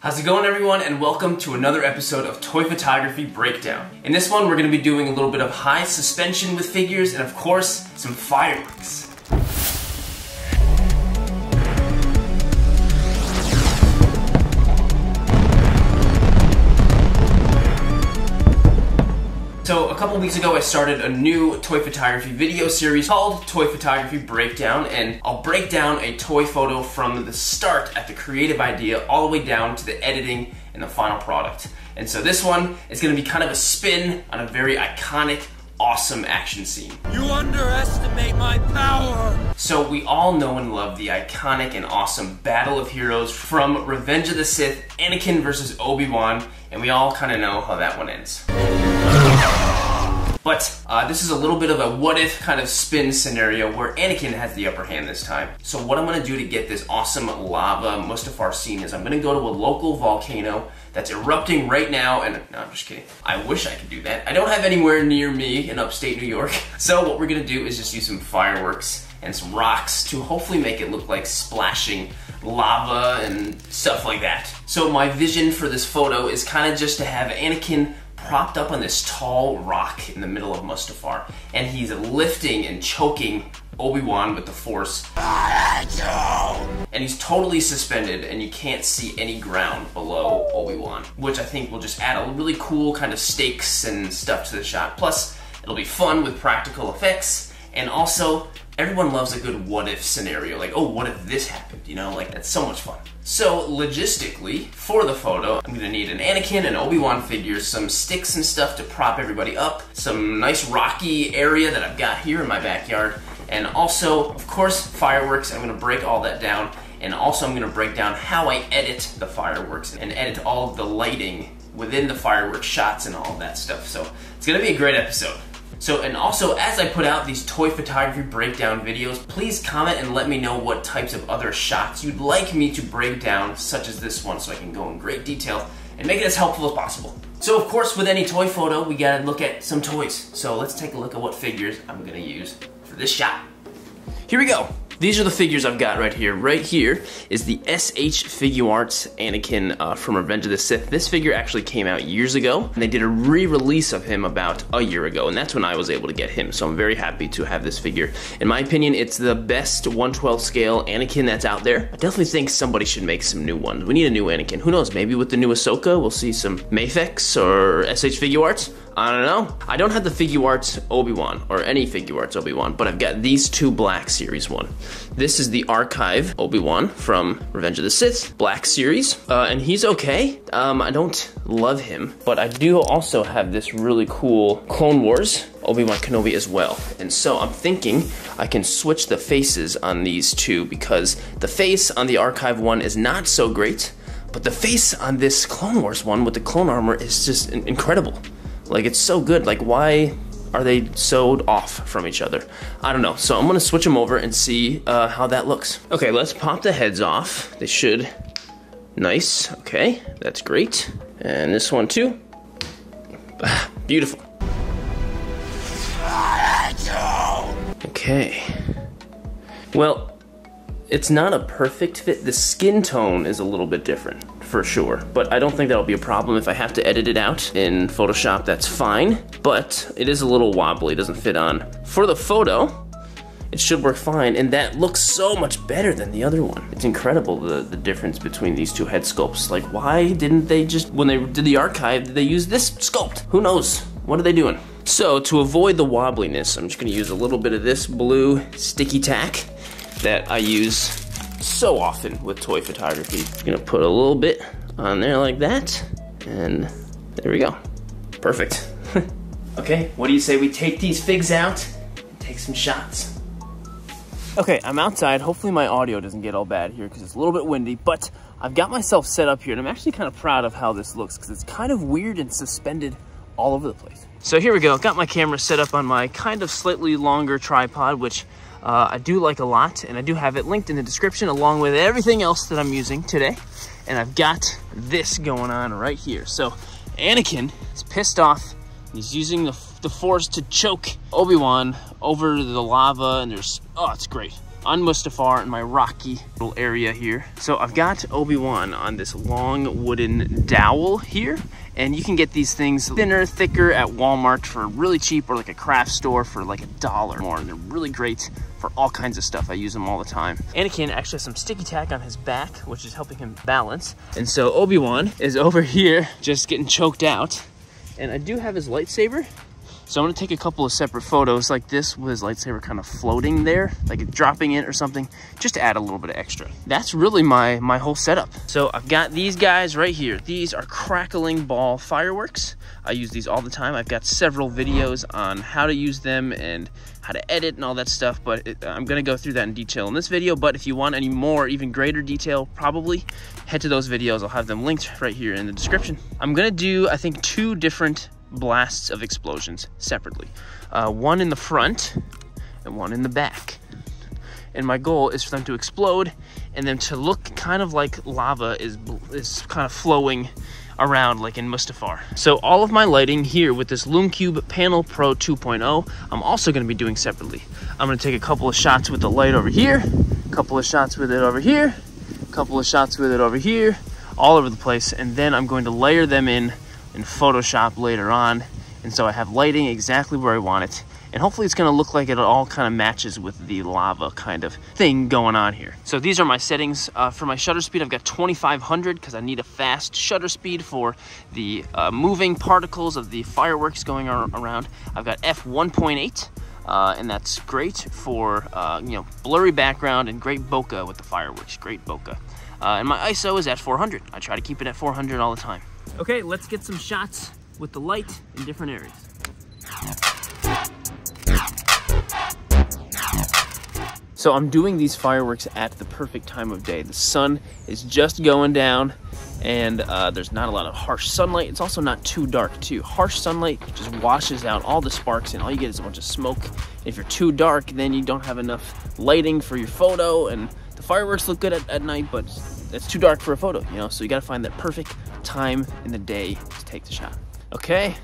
How's it going everyone and welcome to another episode of Toy Photography Breakdown. In this one we're going to be doing a little bit of high suspension with figures and of course some fireworks. Couple weeks ago I started a new toy photography video series called Toy Photography Breakdown and I'll break down a toy photo from the start at the creative idea all the way down to the editing and the final product. And so this one is going to be kind of a spin on a very iconic awesome action scene. You underestimate my power! So we all know and love the iconic and awesome Battle of Heroes from Revenge of the Sith, Anakin versus Obi-Wan, and we all kind of know how that one ends. But uh, this is a little bit of a what if kind of spin scenario where Anakin has the upper hand this time. So what I'm gonna do to get this awesome lava Mustafar scene is I'm gonna go to a local volcano that's erupting right now and no I'm just kidding. I wish I could do that. I don't have anywhere near me in upstate New York. So what we're gonna do is just use some fireworks and some rocks to hopefully make it look like splashing lava and stuff like that. So my vision for this photo is kind of just to have Anakin propped up on this tall rock in the middle of Mustafar, and he's lifting and choking Obi-Wan with the Force. And he's totally suspended, and you can't see any ground below Obi-Wan, which I think will just add a really cool kind of stakes and stuff to the shot. Plus, it'll be fun with practical effects, and also, everyone loves a good what if scenario. Like, oh, what if this happened? You know, like, that's so much fun. So logistically, for the photo, I'm gonna need an Anakin and Obi-Wan figures, some sticks and stuff to prop everybody up, some nice rocky area that I've got here in my backyard, and also, of course, fireworks. I'm gonna break all that down, and also I'm gonna break down how I edit the fireworks and edit all the lighting within the fireworks shots and all that stuff. So it's gonna be a great episode. So, and also, as I put out these toy photography breakdown videos, please comment and let me know what types of other shots you'd like me to break down, such as this one, so I can go in great detail and make it as helpful as possible. So, of course, with any toy photo, we gotta look at some toys. So let's take a look at what figures I'm gonna use for this shot. Here we go. These are the figures I've got right here. Right here is the SH Figuarts Anakin uh, from Revenge of the Sith. This figure actually came out years ago, and they did a re-release of him about a year ago, and that's when I was able to get him. So I'm very happy to have this figure. In my opinion, it's the best 112 scale Anakin that's out there. I definitely think somebody should make some new ones. We need a new Anakin. Who knows? Maybe with the new Ahsoka, we'll see some Mafex or SH Figuarts. I don't know. I don't have the Figuarts Obi-Wan, or any Figuarts Obi-Wan, but I've got these two Black Series one. This is the Archive Obi-Wan from Revenge of the Sith, Black Series, uh, and he's okay. Um, I don't love him, but I do also have this really cool Clone Wars Obi-Wan Kenobi as well. And so I'm thinking I can switch the faces on these two because the face on the Archive one is not so great, but the face on this Clone Wars one with the clone armor is just incredible. Like, it's so good. Like, why are they sewed off from each other? I don't know. So I'm gonna switch them over and see uh, how that looks. Okay, let's pop the heads off. They should. Nice. Okay, that's great. And this one too. Beautiful. Okay. Well, it's not a perfect fit. The skin tone is a little bit different for sure. But I don't think that'll be a problem. If I have to edit it out in Photoshop, that's fine. But it is a little wobbly, doesn't fit on. For the photo, it should work fine, and that looks so much better than the other one. It's incredible the, the difference between these two head sculpts. Like, why didn't they just, when they did the archive, did they use this sculpt? Who knows? What are they doing? So, to avoid the wobbliness, I'm just gonna use a little bit of this blue sticky tack that I use so often with toy photography. I'm gonna put a little bit on there like that, and there we go. Perfect. okay, what do you say we take these figs out and take some shots? Okay, I'm outside. Hopefully my audio doesn't get all bad here because it's a little bit windy, but I've got myself set up here and I'm actually kind of proud of how this looks because it's kind of weird and suspended all over the place. So here we go, got my camera set up on my kind of slightly longer tripod, which uh, I do like a lot, and I do have it linked in the description along with everything else that I'm using today. And I've got this going on right here. So Anakin is pissed off. He's using the, the Force to choke Obi-Wan over the lava, and there's, oh, it's great. on Mustafar in my rocky little area here. So I've got Obi-Wan on this long wooden dowel here. And you can get these things thinner, thicker at Walmart for really cheap or like a craft store for like a dollar more. And they're really great for all kinds of stuff. I use them all the time. Anakin actually has some sticky tack on his back, which is helping him balance. And so Obi-Wan is over here just getting choked out. And I do have his lightsaber, so I'm gonna take a couple of separate photos like this with his lightsaber kind of floating there, like dropping it or something, just to add a little bit of extra. That's really my, my whole setup. So I've got these guys right here. These are crackling ball fireworks. I use these all the time. I've got several videos on how to use them and how to edit and all that stuff, but it, I'm gonna go through that in detail in this video, but if you want any more, even greater detail, probably head to those videos. I'll have them linked right here in the description. I'm gonna do, I think, two different blasts of explosions separately. Uh, one in the front and one in the back. And my goal is for them to explode and then to look kind of like lava is, is kind of flowing around like in Mustafar. So all of my lighting here with this LumeCube Panel Pro 2.0, I'm also gonna be doing separately. I'm gonna take a couple of shots with the light over here, a couple of shots with it over here, a couple of shots with it over here, all over the place, and then I'm going to layer them in in Photoshop later on. And so I have lighting exactly where I want it. And hopefully it's gonna look like it all kind of matches with the lava kind of thing going on here. So these are my settings. Uh, for my shutter speed, I've got 2500 because I need a fast shutter speed for the uh, moving particles of the fireworks going around. I've got f1.8. Uh, and that's great for uh, you know blurry background and great bokeh with the fireworks, great bokeh. Uh, and my ISO is at 400. I try to keep it at 400 all the time. Okay, let's get some shots with the light in different areas. So I'm doing these fireworks at the perfect time of day. The sun is just going down and uh, there's not a lot of harsh sunlight. It's also not too dark too. Harsh sunlight just washes out all the sparks and all you get is a bunch of smoke. If you're too dark, then you don't have enough lighting for your photo and the fireworks look good at, at night, but it's too dark for a photo, you know? So you gotta find that perfect time in the day to take the shot. Okay,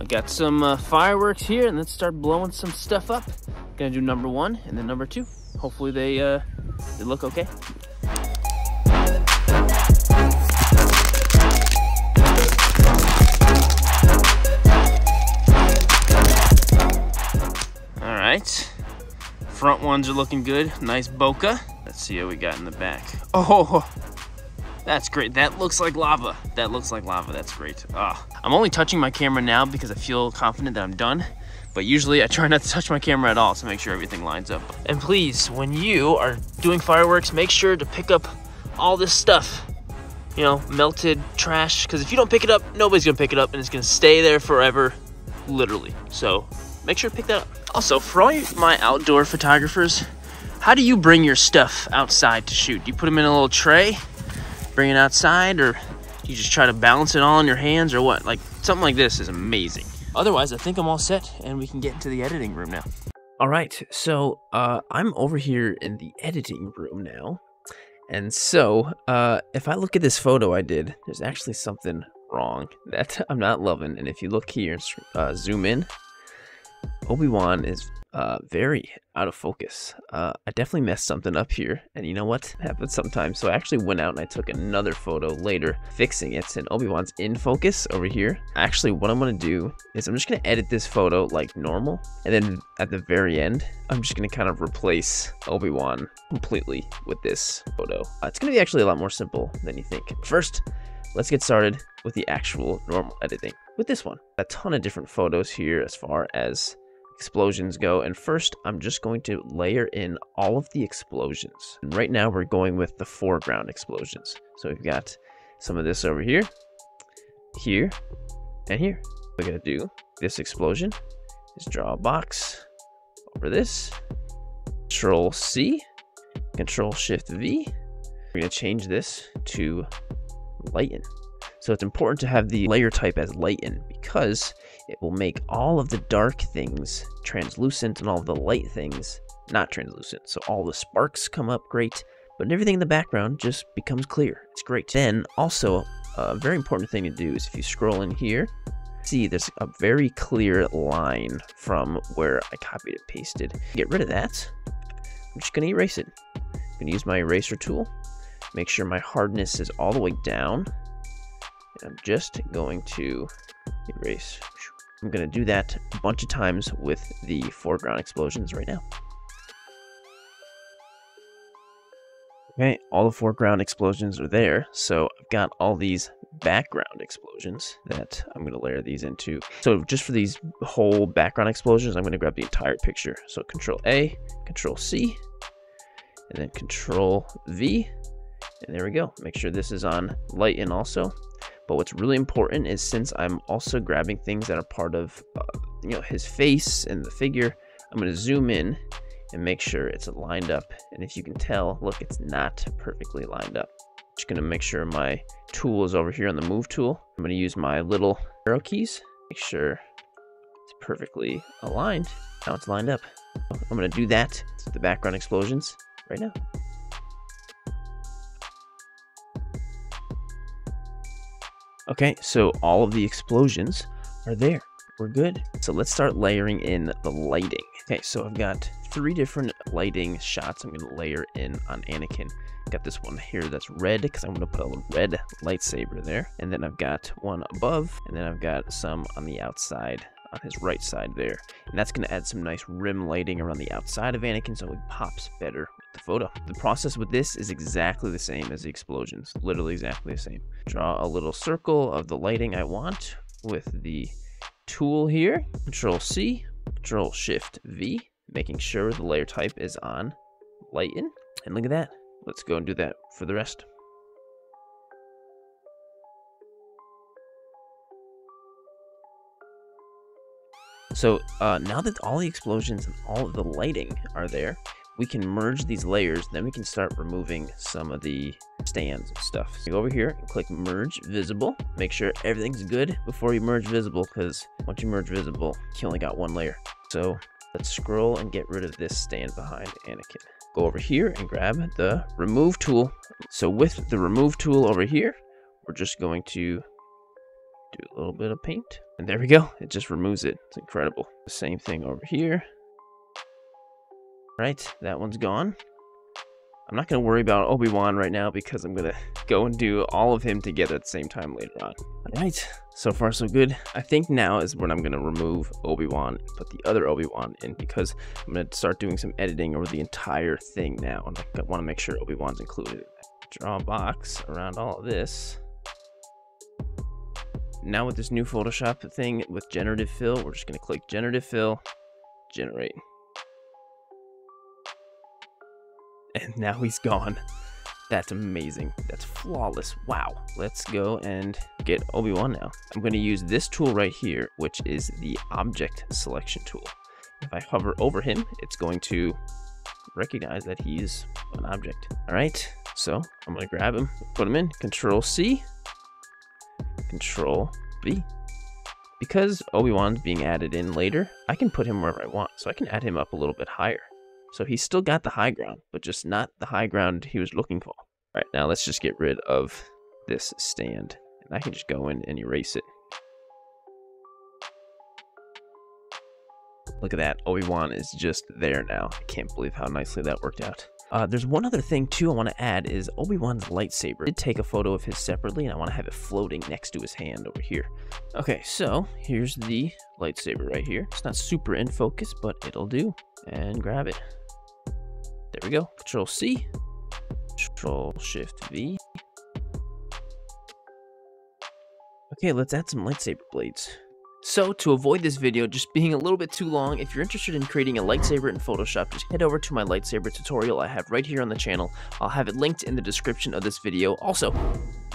I got some uh, fireworks here and let's start blowing some stuff up. Gonna do number one and then number two. Hopefully they, uh, they look okay. All right, front ones are looking good. Nice bokeh. Let's see what we got in the back. Oh, that's great. That looks like lava. That looks like lava. That's great. Ah, I'm only touching my camera now because I feel confident that I'm done. But usually I try not to touch my camera at all to make sure everything lines up. And please, when you are doing fireworks, make sure to pick up all this stuff. You know, melted trash. Because if you don't pick it up, nobody's going to pick it up and it's going to stay there forever. Literally. So make sure to pick that up. Also, for all my outdoor photographers, how do you bring your stuff outside to shoot? Do you put them in a little tray? Bring it outside or you just try to balance it all in your hands or what? Like something like this is amazing. Otherwise, I think I'm all set and we can get into the editing room now. All right, so uh, I'm over here in the editing room now. And so, uh, if I look at this photo I did, there's actually something wrong that I'm not loving. And if you look here, uh, zoom in, Obi-Wan is uh, very out of focus. Uh, I definitely messed something up here, and you know what? It happens sometimes. So I actually went out and I took another photo later, fixing it, and Obi-Wan's in focus over here. Actually, what I'm gonna do is I'm just gonna edit this photo like normal, and then at the very end, I'm just gonna kind of replace Obi-Wan completely with this photo. Uh, it's gonna be actually a lot more simple than you think. First, let's get started with the actual normal editing with this one. A ton of different photos here as far as explosions go. And first, I'm just going to layer in all of the explosions. And right now, we're going with the foreground explosions. So we've got some of this over here, here, and here. We're going to do this explosion is draw a box over this. Control C, Control Shift V. We're going to change this to lighten. So it's important to have the layer type as lighten because it will make all of the dark things translucent and all the light things not translucent. So all the sparks come up great, but everything in the background just becomes clear. It's great. Then also, a very important thing to do is if you scroll in here, see there's a very clear line from where I copied and pasted. Get rid of that. I'm just going to erase it. I'm going to use my eraser tool. Make sure my hardness is all the way down. And I'm just going to erase. I'm going to do that a bunch of times with the foreground explosions right now. Okay, all the foreground explosions are there, so I've got all these background explosions that I'm going to layer these into. So just for these whole background explosions, I'm going to grab the entire picture. So Control A, Control C, and then Control V, and there we go. Make sure this is on lighten also. But what's really important is since I'm also grabbing things that are part of, uh, you know, his face and the figure, I'm going to zoom in and make sure it's lined up. And if you can tell, look, it's not perfectly lined up. Just gonna make sure my tool is over here on the move tool. I'm gonna use my little arrow keys, make sure it's perfectly aligned. Now it's lined up. I'm gonna do that with the background explosions right now. Okay, so all of the explosions are there. We're good. So let's start layering in the lighting. Okay, so I've got three different lighting shots I'm going to layer in on Anakin. Got this one here that's red because I'm going to put a red lightsaber there. And then I've got one above, and then I've got some on the outside on his right side there. And that's going to add some nice rim lighting around the outside of Anakin so it pops better with the photo. The process with this is exactly the same as the explosions, literally exactly the same. Draw a little circle of the lighting I want with the tool here. Control C, Control Shift V, making sure the layer type is on lighten. And look at that. Let's go and do that for the rest. So uh, now that all the explosions and all of the lighting are there, we can merge these layers. Then we can start removing some of the stands and stuff. So go over here and click merge visible. Make sure everything's good before you merge visible because once you merge visible, you only got one layer. So let's scroll and get rid of this stand behind Anakin. Go over here and grab the remove tool. So with the remove tool over here, we're just going to do a little bit of paint. And there we go. It just removes it. It's incredible. The same thing over here. Right, that one's gone. I'm not going to worry about Obi-Wan right now because I'm going to go and do all of him together at the same time later on. All right, so far so good. I think now is when I'm going to remove Obi-Wan and put the other Obi-Wan in because I'm going to start doing some editing over the entire thing now. And I want to make sure Obi-Wan's included. Draw a box around all of this. Now with this new Photoshop thing with generative fill, we're just to click generative fill, generate. And now he's gone. That's amazing. That's flawless. Wow. Let's go and get Obi-Wan now. I'm going to use this tool right here, which is the object selection tool. If I hover over him, it's going to recognize that he's an object. All right. So I'm going to grab him, put him in, Control C, Control V. Because Obi-Wan's being added in later, I can put him wherever I want. So I can add him up a little bit higher. So he's still got the high ground, but just not the high ground he was looking for. All right, now let's just get rid of this stand. And I can just go in and erase it. Look at that. Obi-Wan is just there now. I can't believe how nicely that worked out. Uh, there's one other thing too I want to add is Obi-Wan's lightsaber. I did take a photo of his separately and I want to have it floating next to his hand over here. Okay, so here's the lightsaber right here. It's not super in focus, but it'll do. And grab it. There we go. Control C. Control Shift V. Okay, let's add some lightsaber blades. So, to avoid this video just being a little bit too long, if you're interested in creating a lightsaber in Photoshop, just head over to my lightsaber tutorial I have right here on the channel. I'll have it linked in the description of this video. Also,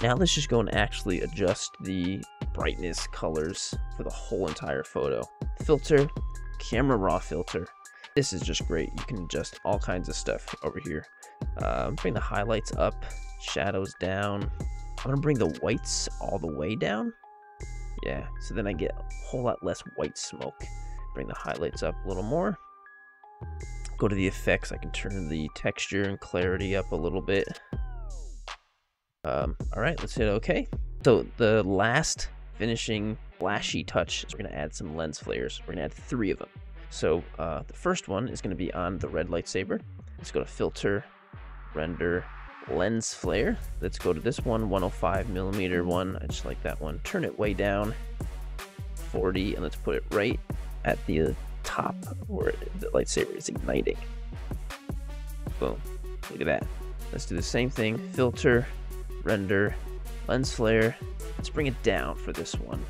now let's just go and actually adjust the brightness colors for the whole entire photo. Filter, camera raw filter. This is just great. You can adjust all kinds of stuff over here. Uh, bring the highlights up, shadows down. I'm to bring the whites all the way down yeah, so then I get a whole lot less white smoke. Bring the highlights up a little more. Go to the effects. I can turn the texture and clarity up a little bit. Um, all right, let's hit OK. So the last finishing flashy touch is we're to add some lens flares. We're to add three of them. So uh, the first one is to be on the red lightsaber. Let's go to filter, render, lens flare. Let's go to this one, 105 millimeter one. I just like that one. Turn it way down, 40, and let's put it right at the top where the lightsaber is igniting. Boom. Look at that. Let's do the same thing. Filter, render, lens flare. Let's bring it down for this one.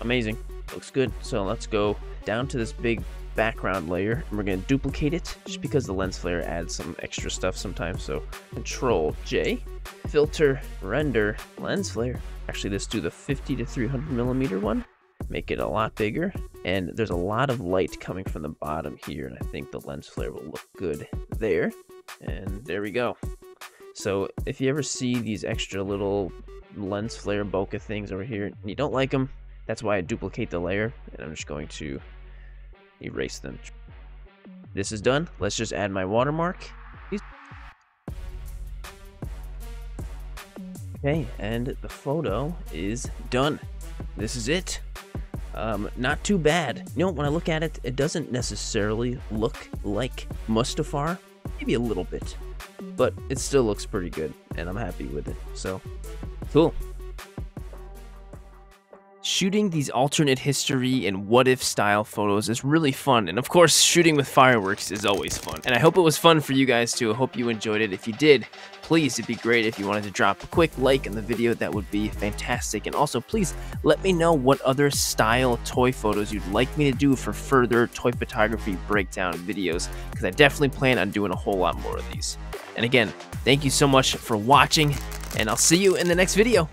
Amazing. Looks good. So let's go down to this big background layer and we're going to duplicate it just because the lens flare adds some extra stuff sometimes. So control J, filter, render, lens flare. Actually, let's do the 50 to 300 millimeter one. Make it a lot bigger. And there's a lot of light coming from the bottom here. And I think the lens flare will look good there. And there we go. So if you ever see these extra little lens flare bokeh things over here and you don't like them, that's why I duplicate the layer and I'm just going to erase them. This is done. Let's just add my watermark. Okay, and the photo is done. This is it. Um, not too bad. You know, when I look at it, it doesn't necessarily look like Mustafar. Maybe a little bit. But it still looks pretty good, and I'm happy with it. So, cool. Shooting these alternate history and what if style photos is really fun, and of course, shooting with fireworks is always fun. And I hope it was fun for you guys too. I hope you enjoyed it. If you did, please, it'd be great if you wanted to drop a quick like on the video. That would be fantastic. And also, please let me know what other style toy photos you'd like me to do for further toy photography breakdown videos, because I definitely plan on doing a whole lot more of these. And again, thank you so much for watching, and I'll see you in the next video.